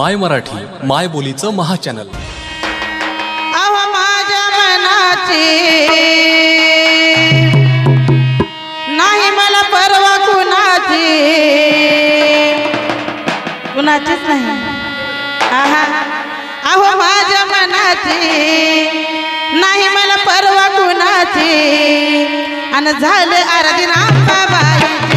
माय मराठी माय बोलीचं महाचॅनल अव माझ्या मनाची. नाही मला परवा कुणाची. कुणाचीच नाही. आहा. अहो माझ्या मनाची. नाही मला परवा कुणाची. आणि झालं अर्धी बाबाची